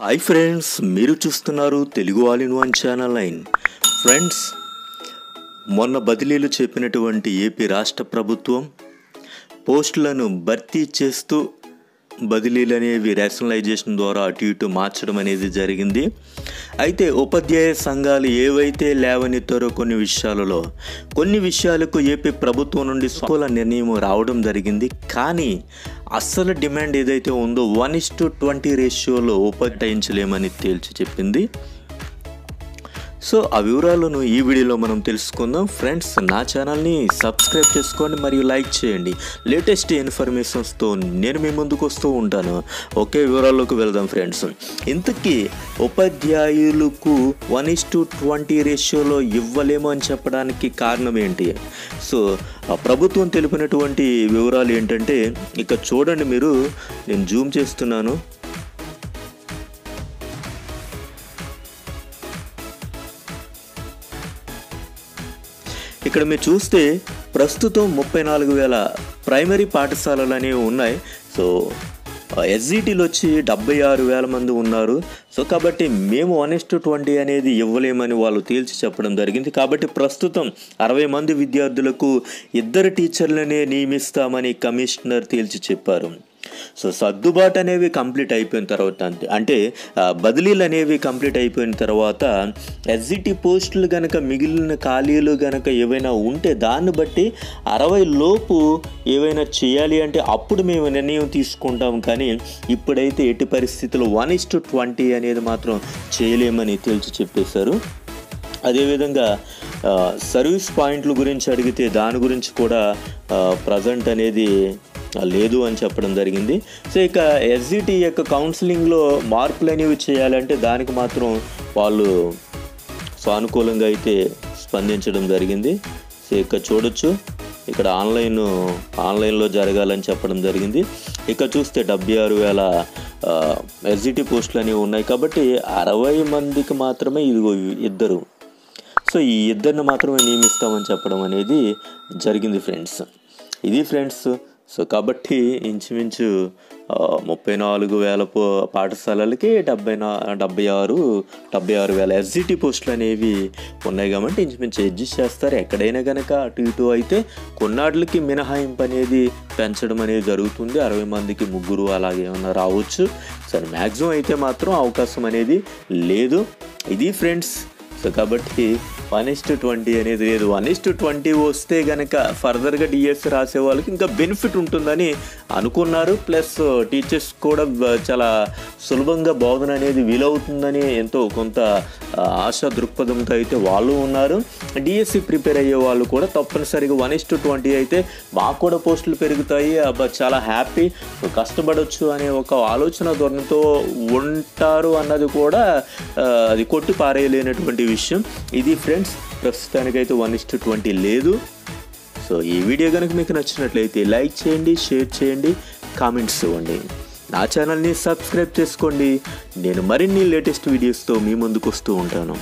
Hi friends మీరు చూస్తున్నారు Telugu all in one channel line friends మొన్న బదిలీలు చెప్పినటువంటి ఏపీ రాష్ట్ర ప్రభుత్వం పోస్టులను భర్తీ చేస్తూ బదిలీలు అనేవి రేషనలైజేషన్ ద్వారా అటు ఇటు మార్చడం అనేది జరిగింది. అయితే ఉపాధ్యాయ సంఘాలు ఏవైతే లేవనెత్తారో కొన్ని విషయాలలో కొన్ని విషయాలకు ఏపీ ప్రభుత్వం నుండి స్వల నిర్ణయం రావడం జరిగింది. కానీ అస్సలు డిమాండ్ ఏదైతే ఉందో వన్ ఇస్ టు ట్వంటీ రేషియోలో ఉపాధ్యాయించలేమని తేల్చి చెప్పింది. సో ఆ వివరాలను ఈ వీడియోలో మనం తెలుసుకుందాం. ఫ్రెండ్స్ నా ఛానల్ని సబ్స్క్రైబ్ చేసుకోండి మరియు లైక్ చేయండి. లేటెస్ట్ ఇన్ఫర్మేషన్స్తో నేను మీ ముందుకు వస్తూ ఉంటాను. ఒకే వివరాల్లోకి వెళ్దాం ఫ్రెండ్స్. ఇంతకీ ఉపాధ్యాయులకు వన్ ఇస్ టు ట్వంటీ రేషియోలో ఇవ్వలేము అని చెప్పడానికి కారణం ఏంటి? సో ఆ ప్రభుత్వం తెలిపినటువంటి వివరాలు ఏంటంటే ఇక చూడండి మీరు నేను జూమ్ చేస్తున్నాను. ఇక్కడ మీరు చూస్తే ప్రస్తుతం ముప్పై నాలుగు వేల ప్రైమరీ పాఠశాలలు అనేవి ఉన్నాయి. సో ఎస్జిటీలు వచ్చి డెబ్బై ఆరు వేల మంది ఉన్నారు. సో కాబట్టి మేము వన్ టు ట్వంటీ అనేది ఇవ్వలేమని వాళ్ళు తేల్చి చెప్పడం జరిగింది. కాబట్టి ప్రస్తుతం అరవై మంది విద్యార్థులకు ఇద్దరు టీచర్లనే నియమిస్తామని కమిషనర్ తేల్చి చెప్పారు. సో సర్దుబాటు అనేవి కంప్లీట్ అయిపోయిన తర్వాత అంతే. అంటే బదిలీలు అనేవి కంప్లీట్ అయిపోయిన తర్వాత ఎస్జిటి పోస్టులు కనుక మిగిలిన ఖాళీలు కనుక ఏవైనా ఉంటే దాన్ని బట్టి అరవై లోపు ఏవైనా చేయాలి అంటే అప్పుడు మేము నిర్ణయం తీసుకుంటాం. కానీ ఇప్పుడైతే ఎట్టి పరిస్థితుల్లో వన్ ఇస్ టు ట్వంటీ అనేది మాత్రం చేయలేమని తేల్చి చెప్పేశారు. అదేవిధంగా సర్వీస్ పాయింట్ల గురించి అడిగితే దాని గురించి కూడా ప్రజెంట్ అనేది లేదు అని చెప్పడం జరిగింది. సో ఇక ఎస్జిటి యొక్క కౌన్సిలింగ్లో మార్పులు అనేవి చేయాలంటే దానికి మాత్రం వాళ్ళు సానుకూలంగా అయితే స్పందించడం జరిగింది. సో ఇక చూడొచ్చు. ఇక్కడ ఆన్లైన్ ఆన్లైన్లో జరగాలని చెప్పడం జరిగింది. ఇక చూస్తే డెబ్బై ఆరు వేల ఎస్జిటి పోస్టులు అనేవి ఉన్నాయి కాబట్టి అరవై మందికి మాత్రమే ఇదిగో ఇద్దరు. సో ఈ ఇద్దరిని మాత్రమే నియమిస్తామని చెప్పడం అనేది జరిగింది ఫ్రెండ్స్. ఇది ఫ్రెండ్స్ సో కాబట్టి ఇంచుమించు ముప్పై నాలుగు వేల పాఠశాలలకి డెబ్బై నా డెబ్బై ఆరు డెబ్బై ఆరు వేల ఎస్జిటి పోస్టులు అనేవి ఉన్నాయి కాబట్టి ఇంచుమించు అడ్జస్ట్ చేస్తారు. ఎక్కడైనా కనుక అటు ఇటు అయితే కొన్నాళ్ళకి మినహాయింపు అనేది పెంచడం అనేది జరుగుతుంది. అరవై మందికి ముగ్గురు అలాగే ఏమన్నా రావచ్చు. సరే మ్యాక్సిమం అయితే మాత్రం అవకాశం అనేది లేదు. ఇది ఫ్రెండ్స్. సో కాబట్టి వన్ ఇస్ టు ట్వంటీ అనేది లేదు. వన్ ఇస్ టు ట్వంటీ వస్తే కనుక ఫర్దర్గా డిఎస్ రాసే వాళ్ళకి ఇంకా బెనిఫిట్ ఉంటుందని అనుకున్నారు. ప్లస్ టీచర్స్ uh, కూడా uh, చాలా సులభంగా బోధన అనేది వీలవుతుందని ఎంతో కొంత uh, ఆశా దృక్పథంతో అయితే వాళ్ళు ఉన్నారు. డిఎస్సి ప్రిపేర్ అయ్యే వాళ్ళు కూడా తప్పనిసరిగా వన్ ఇస్ టు ట్వంటీ అయితే మాకు కూడా పోస్టులు పెరుగుతాయి. అబ్బా చాలా హ్యాపీ కష్టపడవచ్చు అనే ఒక ఆలోచన ధోరణితో ఉంటారు అన్నది కూడా అది కొట్టి పారేయలేనటువంటి విషయం. ఇది ఫ్రెండ్స్ ప్రస్తుతానికైతే వన్ ఇస్ టు ట్వంటీ లేదు. సో ఈ వీడియో కనుక మీకు నచ్చినట్లయితే లైక్ చేయండి షేర్ చేయండి కామెంట్స్ ఇవ్వండి. నా ఛానల్ని సబ్స్క్రైబ్ చేసుకోండి. నేను మరిన్ని లేటెస్ట్ వీడియోస్తో మీ ముందుకు వస్తూ ఉంటాను.